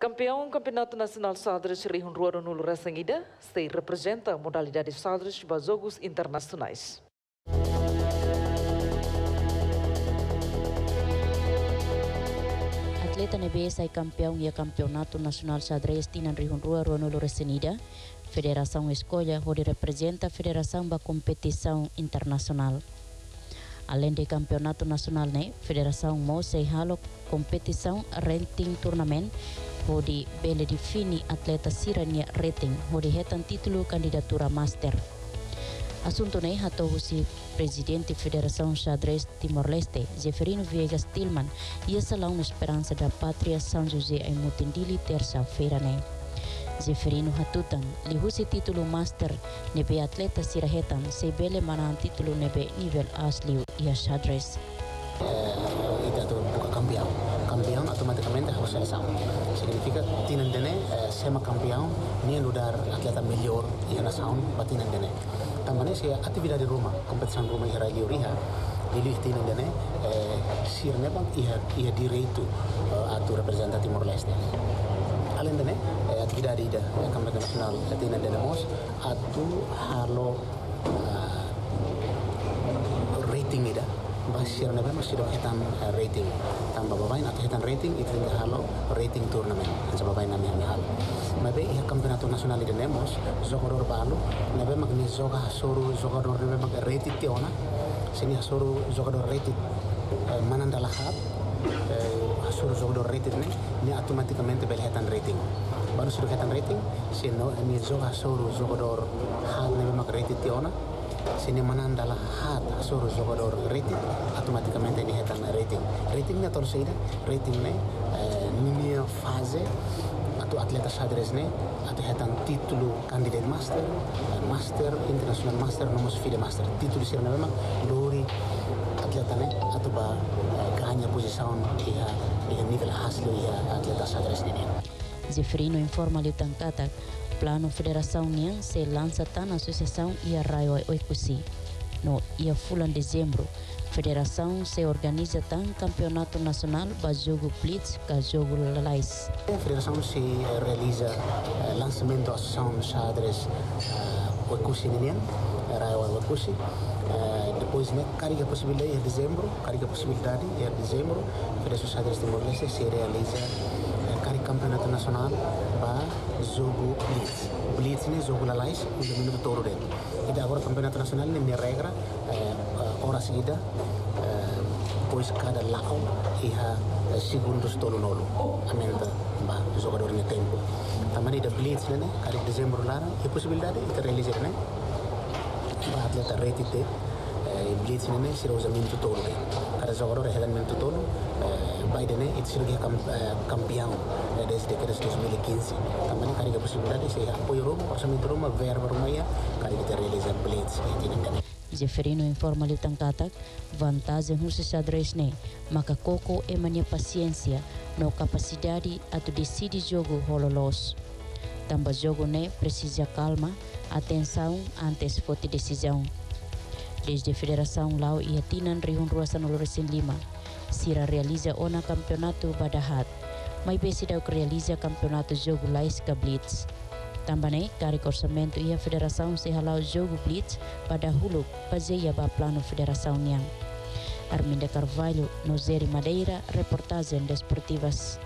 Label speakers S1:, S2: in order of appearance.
S1: Campeão Campeonato Nacional Sadres Rihun Rua Nulo Resangida se representa a modalidade Sadres para Jogos Internacionais.
S2: Atleta nebe sai campeão e campeonato nacional xadrez tinan Rihun Rua Nulo Resangida, Federação Escolha, onde representa a Federação da Competição Internacional. Além do campeonato nacional, né, Federação Mo se halo competição renting tournament onde bele define atleta sirania rating onde retan título candidatura master. Assunto né hato si presidente Federação Xadrez Timor-Leste, Zeferino Viegas Tillman, e essa lá uma da pátria São José em Mutindili terça-feira né. Zeferino Hatutan, lihusi título master nebe atleta sirahetan, se bele manan título nebe nível asliu e a xadrez.
S3: Eh, buka campeão. Campeão automaticamente harus seleção. Significa tinan dene eh, sema campeão, ni lugar atleta melhor e nação batinan dene. Também se atividade rumah, competição rumah ira giuriha, Lili tinan dene eh, sir nebang ia ia direito uh, atu representa Timor Leste. Além dene eh, atividade ida eh, campeonato nasional tinan dene mos atu halo na ba masih hitan uh, rating. Tambah babain atau hitan rating itu tinggal halo rating turnamen. Sa babain nami kami halo. Mabe iya campeonato nasional ida nemos jogador balu nabe magni joga soru jogador nabe mag rated tiona sini soru jogador rated. Uh, mananda lahat uh, soru jogador rated ne ni automaticamente bel hitan rating. Baru sudah hitan rating sino ni joga soru jogador hal nabe mag rated tiona hat suru jogador rating automaticamente ini hetan rating. Ratingnya terus ini rating ne nini fase atau atleta xadrez ne atau hetan título kandidat master master international master nomor fide master. Título sih memang lori atleta ne atau ba ganha posição ia ia nível hasil ia xadrez ini.
S2: Zeferino informa Lieutenant Tatak plano Federação Nian se lança na associação e a raio Oikusi. No ia fulan dezembro, Federação se organiza tá campeonato nacional para jogo Blitz com jogo Lalais.
S3: A Federação se realiza uh, lançamento Associação Xadrez uh, Oikusi Nian, raio Oikusi. Uh, depois, né, carga possibilidade em dezembro, carga possibilidade em dezembro, Federação Xadrez Timor-Leste se realiza kari campeonato nacional ba jogo blitz blitz ne jogo la lais un minuto toro de ida agora campeonato nacional ne regra eh, hora seguida poiscada lakau iha segundos tolu nolu amenda ba jogador ni tempo tamani da blitz nene kali december lara e possibilidade ita realize nene ba atleta reti te e blitz nene sira usamento tolu te kada jogador helan mento tolu Biden itu sebagai kampiang desde que era 2015 tamani kali da possibilidade se apoio Roma orçamento Roma verba Roma ya
S2: Zeferino informa Lieutenant Tatak, vantagem no xadrez ne, maka koko é mania paciência, no capacidade a tu jogo hololos. Tamba jogo ne precisa calma, atenção antes fote decisão. Desde a Federação Lau e a Tinan Rihun Ruasan Oloresin Lima, Sira realiza ona campeonato badahat. Mai besi daw realiza campeonato jogo lais ka Blitz. Também, cari orçamento e a federação se halau jogo Blitz pada huluk pazeia ba plano federação niang. Arminda Carvalho, Nozeri Madeira, reportagem desportivas.